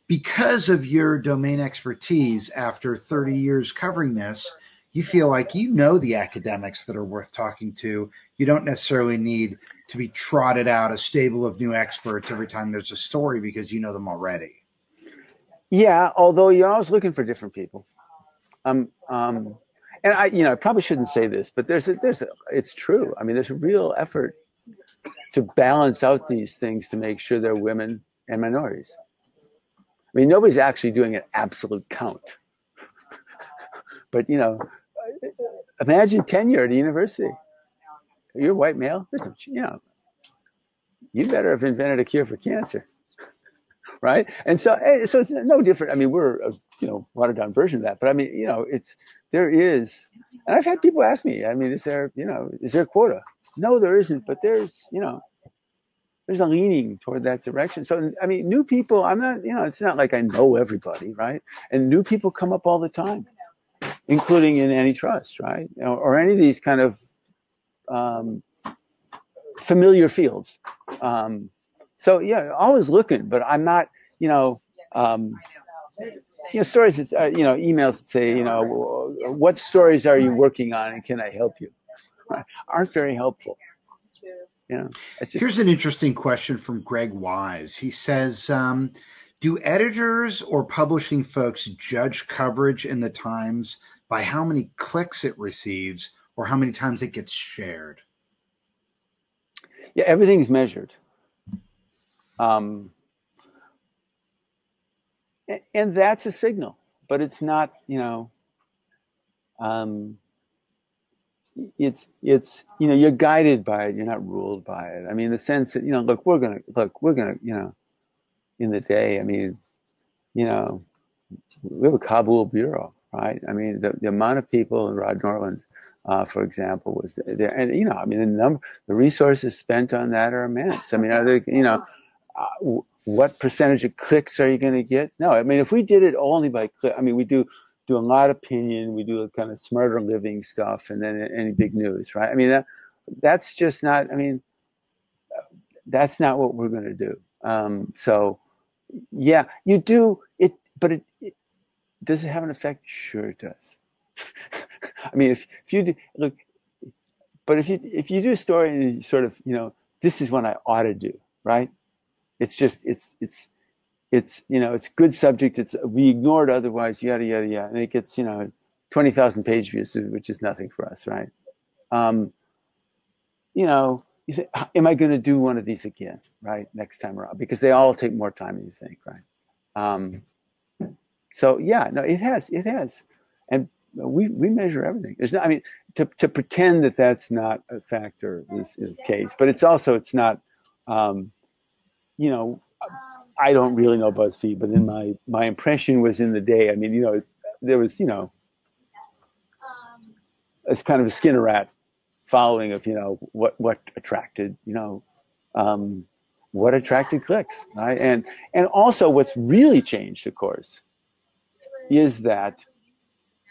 Because of your domain expertise, after 30 years covering this, you feel like you know the academics that are worth talking to. You don't necessarily need to be trotted out a stable of new experts every time there's a story because you know them already. Yeah, although you're always looking for different people. Um, um, and I, you know, I probably shouldn't say this, but there's a, there's a, it's true. I mean, there's a real effort to balance out these things to make sure they're women and minorities. I mean, nobody's actually doing an absolute count. *laughs* but you know, imagine tenure at a university. You're a white male. You know, you better have invented a cure for cancer *laughs* right? And so, eh, so it's no different. I mean, we're a you know watered down version of that, but I mean, you know, it's there is, and I've had people ask me. I mean, is there you know is there a quota? No, there isn't, but there's you know there's a leaning toward that direction. So I mean, new people. I'm not you know it's not like I know everybody, right? And new people come up all the time, including in antitrust, right, or, or any of these kind of um, familiar fields. Um, so yeah, always looking, but I'm not, you know, um, you know, stories, that, uh, you know, emails that say, you know, what stories are you working on and can I help you? *laughs* Aren't very helpful. Know, just, Here's an interesting question from Greg Wise. He says, um, do editors or publishing folks judge coverage in the Times by how many clicks it receives or how many times it gets shared? Yeah, everything's measured. Um, and that's a signal, but it's not, you know, um, it's it's you know you're guided by it you're not ruled by it i mean the sense that you know look we're gonna look we're gonna you know in the day i mean you know we have a kabul bureau right i mean the, the amount of people in rod Nordland uh, for example was there and you know i mean the number the resources spent on that are immense i mean are they you know uh, what percentage of clicks are you going to get? No, I mean, if we did it only by click, I mean, we do do a lot of opinion, we do a kind of smarter living stuff, and then any big news, right? I mean, that, that's just not. I mean, that's not what we're going to do. Um, so, yeah, you do it, but it, it, does it have an effect? Sure, it does. *laughs* I mean, if if you do, look, but if you if you do a story and you sort of you know this is what I ought to do, right? it's just it's it's it's you know it's good subject. It's we ignored otherwise. Yada yada yada, and it gets you know twenty thousand page views, which is nothing for us, right? Um, you know, you say, am I going to do one of these again, right, next time around? Because they all take more time than you think, right? Um, so yeah, no, it has, it has, and we we measure everything. There's not. I mean, to to pretend that that's not a factor is is the case, but it's also it's not. Um, you know, I don't really know BuzzFeed, but in my my impression was in the day. I mean, you know, there was you know, it's kind of a Skinner rat following of you know what what attracted you know um, what attracted clicks right and and also what's really changed of course is that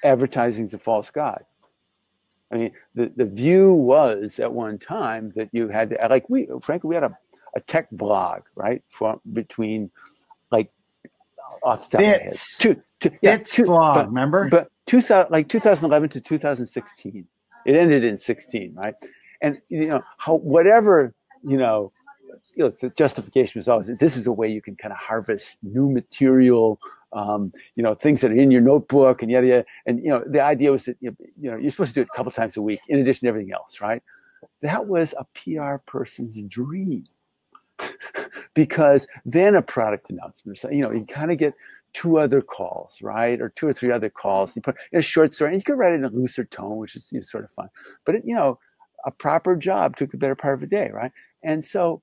advertising is a false god i mean the, the view was at one time that you had to like we frankly we had a, a tech blog right for between like off the top bits. of my head. Two, two, yeah, bits two, blog but, remember but 2000 like 2011 to 2016 it ended in 16 right and you know how whatever you know you know, the justification was always this is a way you can kind of harvest new material, um, you know, things that are in your notebook and yada yada. And you know, the idea was that you know you're supposed to do it a couple times a week in addition to everything else, right? That was a PR person's dream, *laughs* because then a product announcement, so, you know, you kind of get two other calls, right, or two or three other calls. You put in a short story, and you could write it in a looser tone, which is you know, sort of fun. But it, you know, a proper job took the better part of a day, right? And so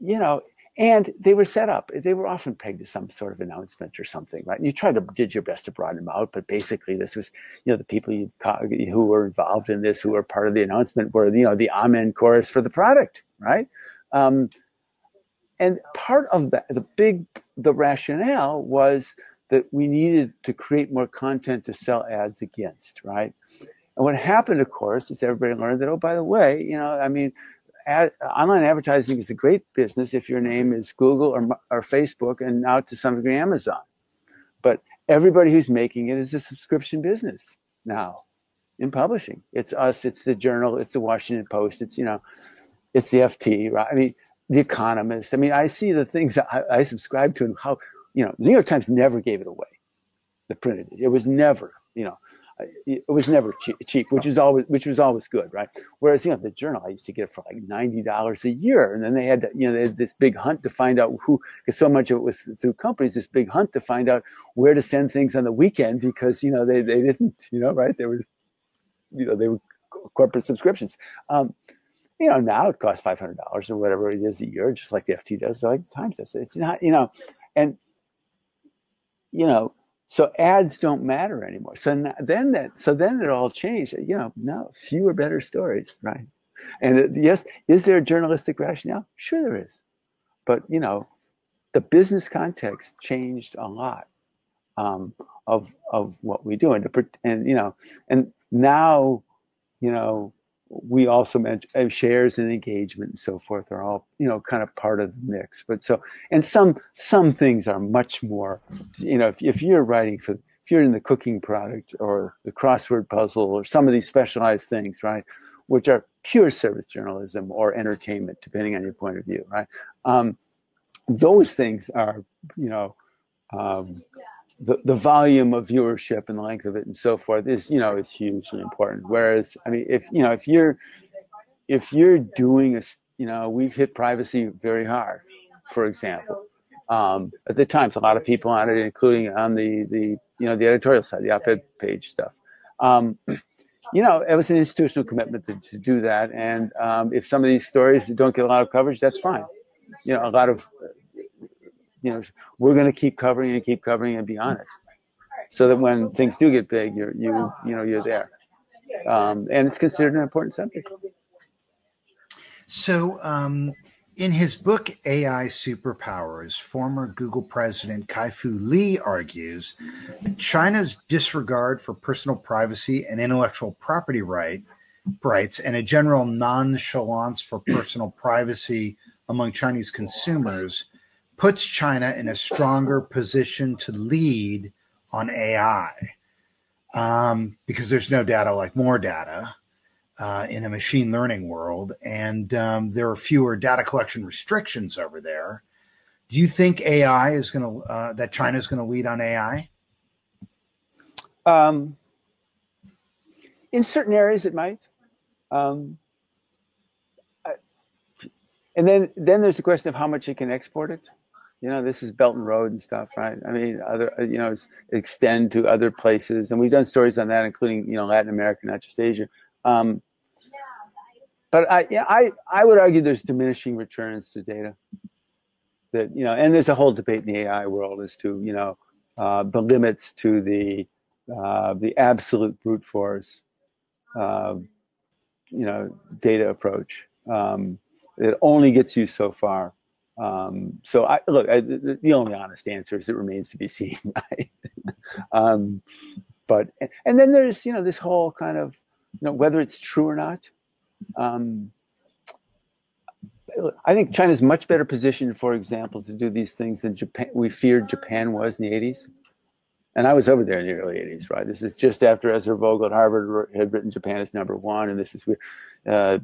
you know, and they were set up. They were often pegged to some sort of announcement or something, right? And you tried to did your best to broaden them out, but basically, this was, you know, the people you who were involved in this, who were part of the announcement, were you know the amen chorus for the product, right? Um, and part of the the big the rationale was that we needed to create more content to sell ads against, right? And what happened, of course, is everybody learned that, oh, by the way, you know, I mean, ad, online advertising is a great business if your name is Google or, or Facebook and now to some degree Amazon. But everybody who's making it is a subscription business now in publishing. It's us, it's the Journal, it's the Washington Post, it's, you know, it's the FT, right? I mean, the Economist. I mean, I see the things I, I subscribe to and how, you know, the New York Times never gave it away. The printed it. It was never, you know, it was never cheap, cheap, which is always which was always good, right? Whereas you know the journal, I used to get it for like ninety dollars a year, and then they had to, you know had this big hunt to find out who, because so much of it was through companies. This big hunt to find out where to send things on the weekend because you know they they didn't, *laughs* you know, right? They were, you know, they were corporate subscriptions. Um, you know, now it costs five hundred dollars or whatever it is a year, just like the FT does, like the Times does. It's not, you know, and you know so ads don't matter anymore. So then that, so then it all changed. You know, no, fewer better stories, right? And yes, is there a journalistic rationale? Sure, there is. But you know, the business context changed a lot um, of of what we do, and and you know, and now, you know, we also mentioned shares and engagement and so forth are all you know kind of part of the mix. But so and some some things are much more you know if, if you're writing for if you're in the cooking product or the crossword puzzle or some of these specialized things right which are pure service journalism or entertainment depending on your point of view right um, those things are you know um, the, the volume of viewership and the length of it and so forth is you know is hugely important. Whereas i mean if you know if you're if you're doing a you know we've hit privacy very hard for example. Um, at the times a lot of people on it including on the the you know the editorial side the op-ed page stuff. Um, you know it was an institutional commitment to, to do that. And um, if some of these stories don't get a lot of coverage that's fine. You know a lot of you know, we're going to keep covering and keep covering and be on it, so that when things do get big, you're you you know you're there, um, and it's considered an important subject. So, um, in his book AI Superpowers, former Google president Kai-Fu Lee argues China's disregard for personal privacy and intellectual property right rights and a general nonchalance for personal privacy among Chinese consumers puts China in a stronger position to lead on AI um, because there's no data like more data uh, in a machine learning world, and um, there are fewer data collection restrictions over there. Do you think AI is going to uh, that China is going to lead on AI? Um, in certain areas, it might. Um, and then, then there's the question of how much it can export it You know, this is Belt and Road and stuff, right? I mean, other you know, extend to other places, and we've done stories on that, including you know Latin America, not just Asia. Um, but I, yeah, I, I would argue there's diminishing returns to data. That you know, and there's a whole debate in the AI world as to you know uh, the limits to the uh, the absolute brute force, uh, you know, data approach. Um, it only gets you so far. Um, so I look. I, the, the, only honest answer is it remains to be seen, *laughs* right? um, but and then there's you know this whole kind of you know whether it's true or not. Um, I think China's much better positioned, for example, to do these things than Japan. We feared Japan was in the '80s, and I was over there in the early '80s. Right, this is just after Ezra Vogel at Harvard had written Japan is number one, and this is uh,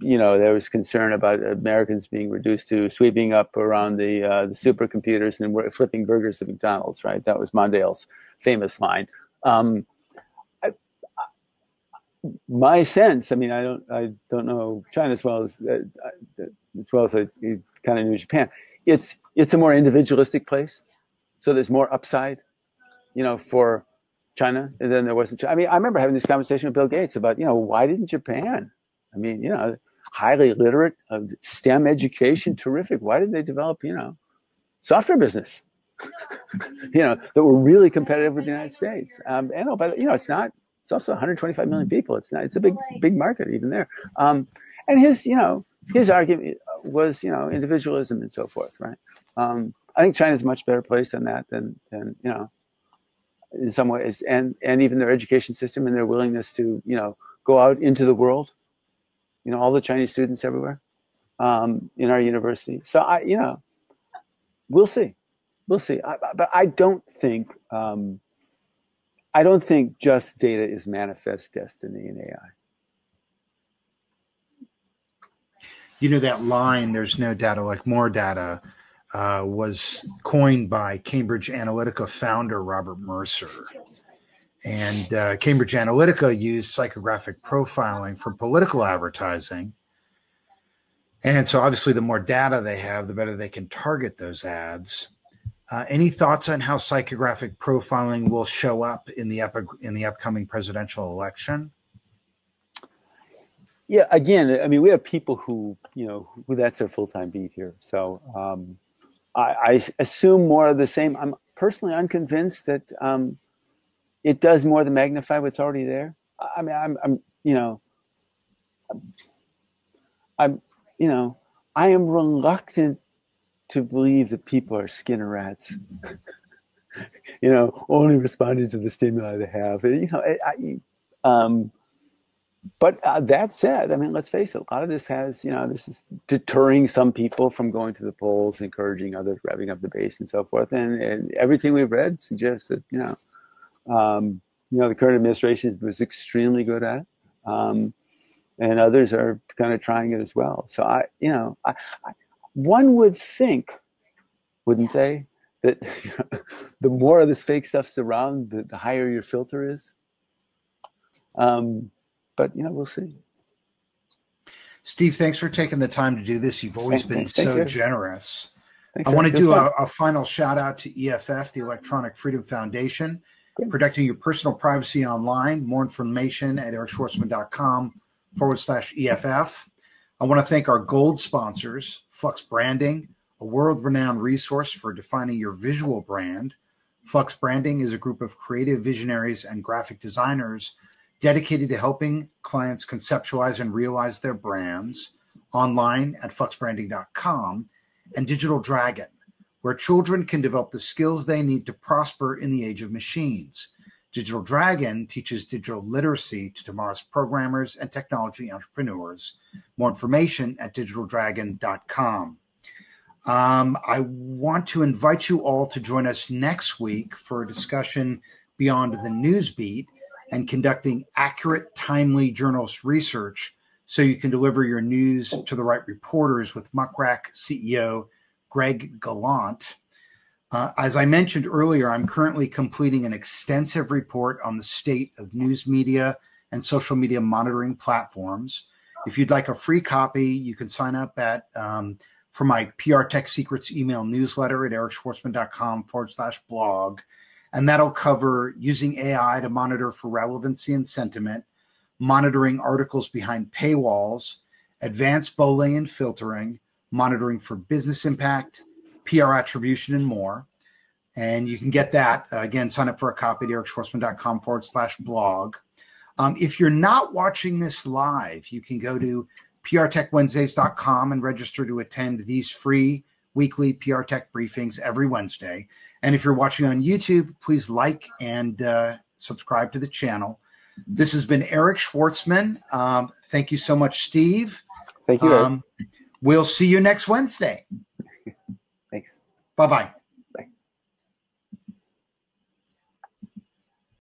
you know, there was concern about Americans being reduced to sweeping up around the uh, the supercomputers and flipping burgers at McDonald's. Right, that was Mondale's famous line. Um, my sense, I mean, I don't, I don't know China as well as uh, as well as I kind of knew Japan. It's it's a more individualistic place, so there's more upside, you know, for China than there was in I mean, I remember having this conversation with Bill Gates about, you know, why didn't Japan? I mean, you know, highly literate, uh, STEM education, terrific. Why did they develop, you know, software business? *laughs* you know, that were really competitive with the United States. Um, and oh, but you know, it's not it's also 125 million people. It's not. It's a big, big market even there. Um, and his, you know, his argument was, you know, individualism and so forth, right? Um, I think China's a much better place on that than, than you know, in some ways, and and even their education system and their willingness to, you know, go out into the world. You know, all the Chinese students everywhere um, in our university. So I, you know, we'll see, we'll see. I, but I don't think. Um, I don't think just data is manifest destiny in AI. You know, that line, there's no data like more data, uh, was coined by Cambridge Analytica founder Robert Mercer. And uh, Cambridge Analytica used psychographic profiling for political advertising. And so, obviously, the more data they have, the better they can target those ads. Uh, any thoughts on how psychographic profiling will show up in the up, in the upcoming presidential election? Yeah, again, I mean, we have people who you know who that's their full time beat here. So um, I, I, assume more of the same. I'm personally unconvinced that um, it does more than magnify what's already there. I mean, I'm, I'm you know, I'm, you know, I am reluctant to believe that people are skinner rats. *laughs* you know, only responding to the stimuli they have. You know, I, I um, but uh, that said, I mean, let's face it. A lot of this has, you know, this is deterring some people from going to the polls, encouraging others, revving up the base, and so forth. And, and everything we've read suggests that, you know, um, you know, the current administration was extremely good at it. Um, and others are kind of trying it as well. So I, you know, I, I one would think, wouldn't they, that *laughs* the more of this fake stuff's around, the, the higher your filter is. Um, but you know, we'll see. Steve, thanks for taking the time to do this. You've always been so generous. Thanks, I want to do a, a, final shout out to EFF, the Electronic Freedom Foundation. Protecting your personal privacy online. More information at ericschwartzman.com forward slash EFF. I want to thank our gold sponsors, Flux Branding, a world renowned resource for defining your visual brand. Flux Branding is a group of creative visionaries and graphic designers dedicated to helping clients conceptualize and realize their brands online at fluxbranding.com, and Digital Dragon, where children can develop the skills they need to prosper in the age of machines. Digital Dragon teaches digital literacy to tomorrow's programmers and technology entrepreneurs. More information at digitaldragon.com. Um, I want to invite you all to join us next week for a discussion beyond the news beat and conducting accurate, timely journalist research so you can deliver your news to the right reporters with Muck Rack CEO Greg Galant. Uh, as I mentioned earlier, I'm currently completing an extensive report on the state of news media and social media monitoring platforms. If you'd like a free copy, you can sign up at um, for my PR Tech Secrets email newsletter at ericschwartzman.com forward slash blog. And that'll cover using AI to monitor for relevancy and sentiment, monitoring articles behind paywalls, advanced Boolean filtering, monitoring for business impact, PR attribution, and more. And you can get that. Uh, again, sign up for a copy at ericschwartzman.com forward slash blog. Um, if you're not watching this live, you can go to prtechwednesdays.com and register to attend these free weekly PR Tech briefings every Wednesday. And if you're watching on YouTube, please like and uh, subscribe to the channel. This has been Eric Schwartzman. Um, thank you so much, Steve. Thank you. Um, we'll see you next Wednesday. *laughs* Thanks. Bye bye.